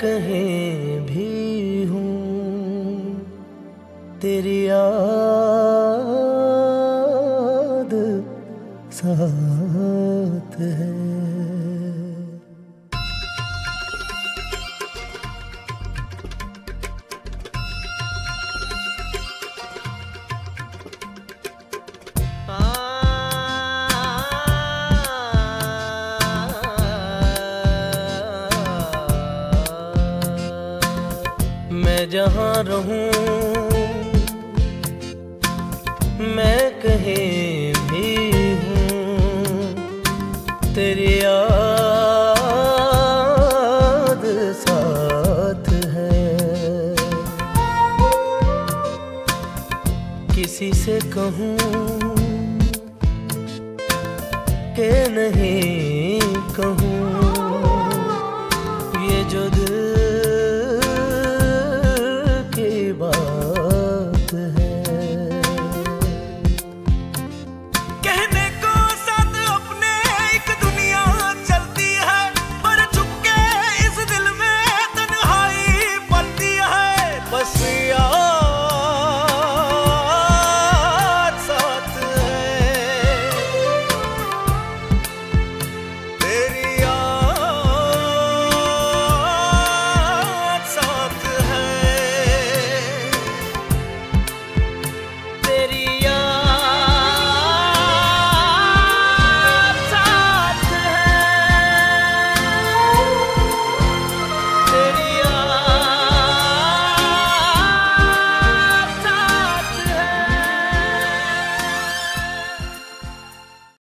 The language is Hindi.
कहीं भी हूँ तेरी याद साथ है। मैं जहाँ रहूँ, मैं कहीं भी हूँ, तेरी याद साथ है। किसी से कहूँ के नहीं